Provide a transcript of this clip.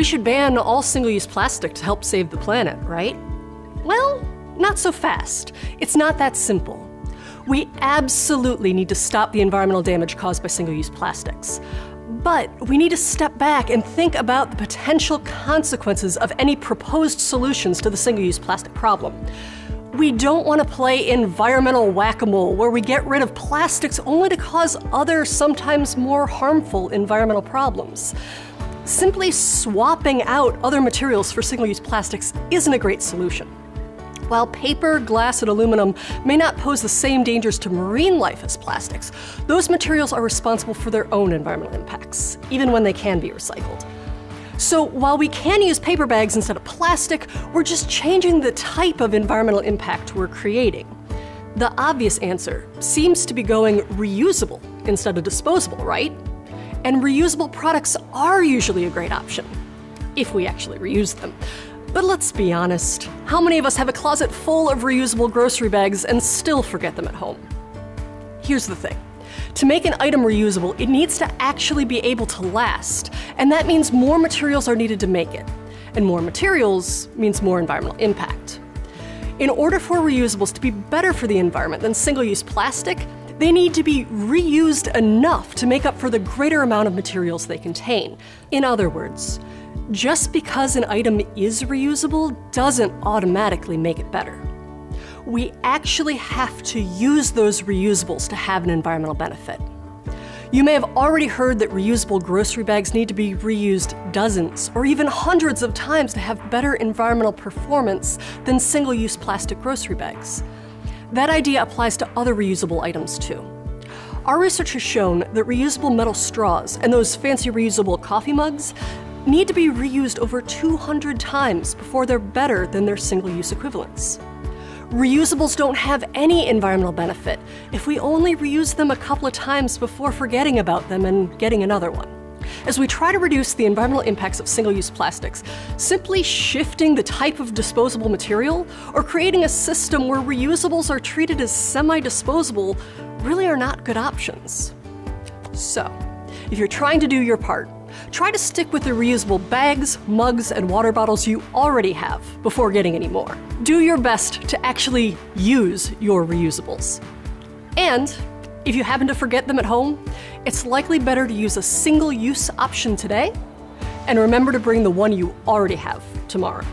We should ban all single use plastic to help save the planet, right? Well, not so fast. It's not that simple. We absolutely need to stop the environmental damage caused by single use plastics. But we need to step back and think about the potential consequences of any proposed solutions to the single use plastic problem. We don't want to play environmental whack a mole where we get rid of plastics only to cause other, sometimes more harmful environmental problems. Simply swapping out other materials for single use plastics isn't a great solution. While paper, glass, and aluminum may not pose the same dangers to marine life as plastics, those materials are responsible for their own environmental impacts, even when they can be recycled. So while we can use paper bags instead of plastic, we're just changing the type of environmental impact we're creating. The obvious answer seems to be going reusable instead of disposable, right? And reusable products are usually a great option, if we actually reuse them. But let's be honest, how many of us have a closet full of reusable grocery bags and still forget them at home? Here's the thing. To make an item reusable, it needs to actually be able to last, and that means more materials are needed to make it. And more materials means more environmental impact. In order for reusables to be better for the environment than single-use plastic, they need to be reused enough to make up for the greater amount of materials they contain. In other words, just because an item is reusable doesn't automatically make it better. We actually have to use those reusables to have an environmental benefit. You may have already heard that reusable grocery bags need to be reused dozens or even hundreds of times to have better environmental performance than single use plastic grocery bags. That idea applies to other reusable items too. Our research has shown that reusable metal straws and those fancy reusable coffee mugs need to be reused over 200 times before they're better than their single-use equivalents. Reusables don't have any environmental benefit if we only reuse them a couple of times before forgetting about them and getting another one. As we try to reduce the environmental impacts of single-use plastics, simply shifting the type of disposable material or creating a system where reusables are treated as semi-disposable really are not good options. So, if you're trying to do your part, try to stick with the reusable bags, mugs, and water bottles you already have before getting any more. Do your best to actually use your reusables. And if you happen to forget them at home, it's likely better to use a single use option today, and remember to bring the one you already have tomorrow.